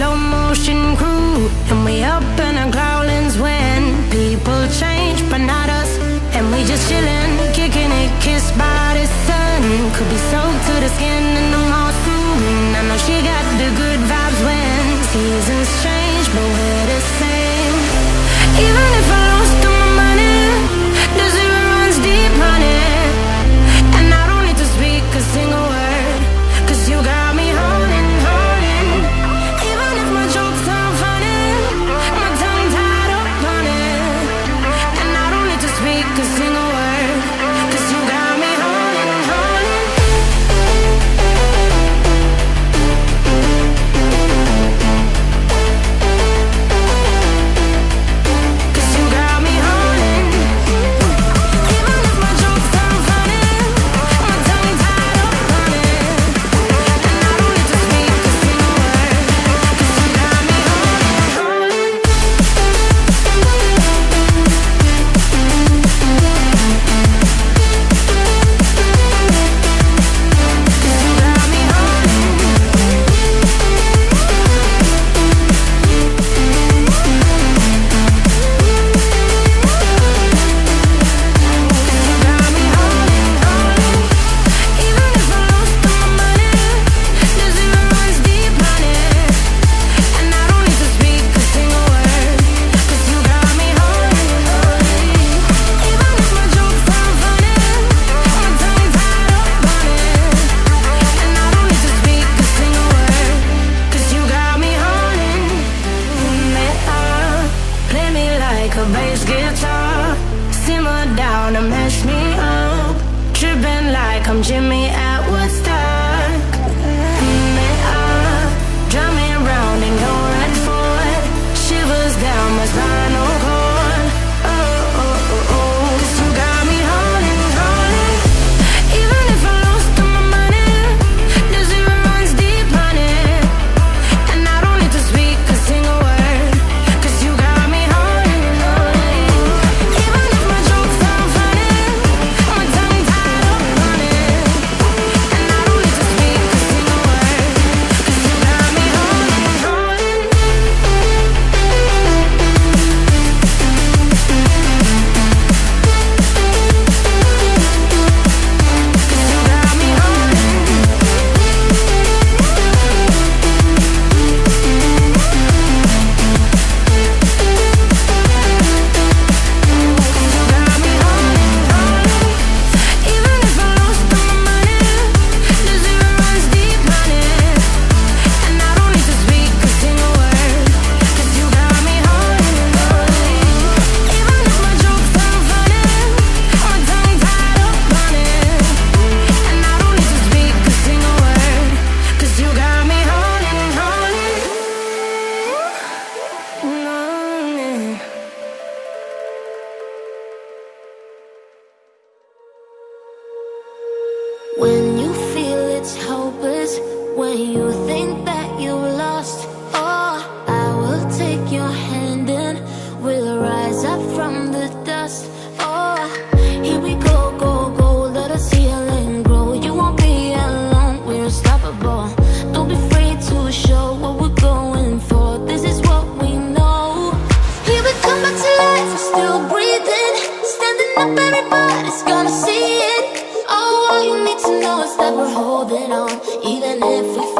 slow motion crew And we up in our growlings when People change but not us. And we just chillin', kicking it, kissed by the sun. Could be soaked to the skin in the monsoon I know she got the good vibes when Seasons change but we're the same. Come Jimmy out. even if we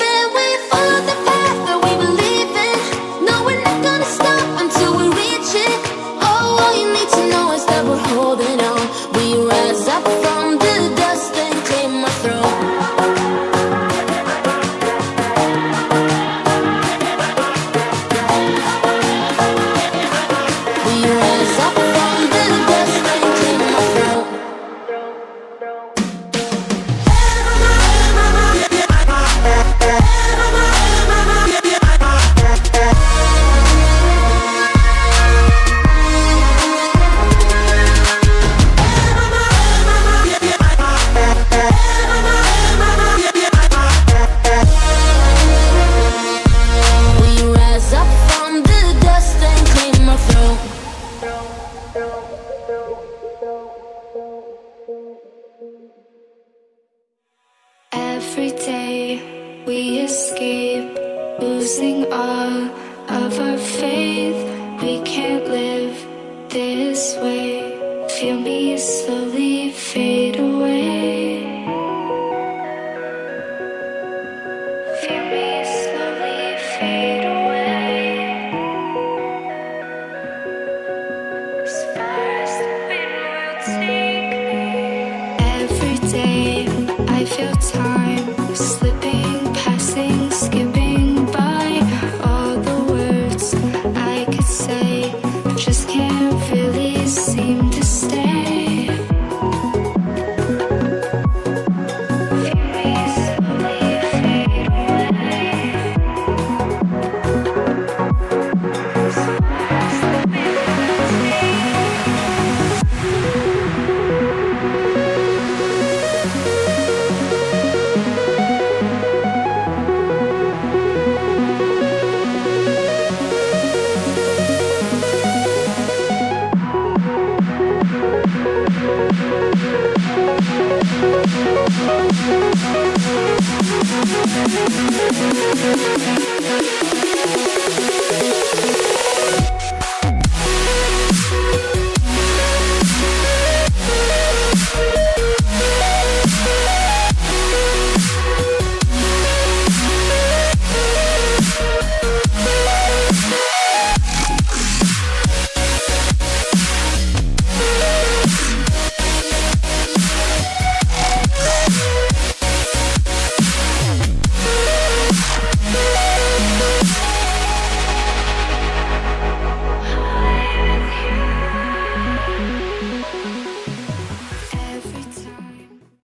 Every day we escape, losing all of our faith. We can't live